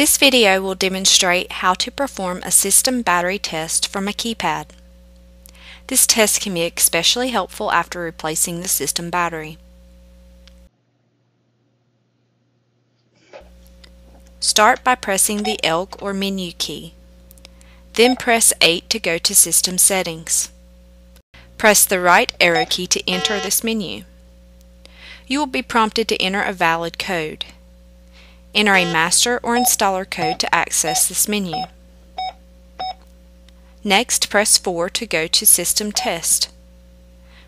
This video will demonstrate how to perform a system battery test from a keypad. This test can be especially helpful after replacing the system battery. Start by pressing the ELK or menu key. Then press 8 to go to System Settings. Press the right arrow key to enter this menu. You will be prompted to enter a valid code. Enter a master or installer code to access this menu. Next, press 4 to go to System Test.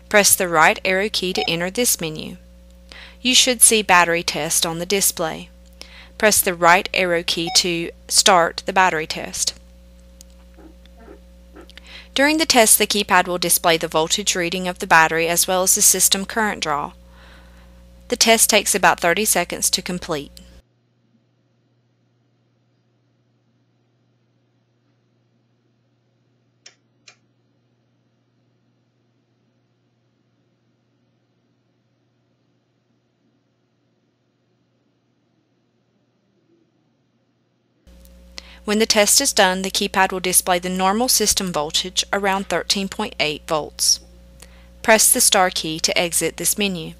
Press the right arrow key to enter this menu. You should see Battery Test on the display. Press the right arrow key to start the battery test. During the test, the keypad will display the voltage reading of the battery as well as the system current draw. The test takes about 30 seconds to complete. When the test is done, the keypad will display the normal system voltage around 13.8 volts. Press the star key to exit this menu.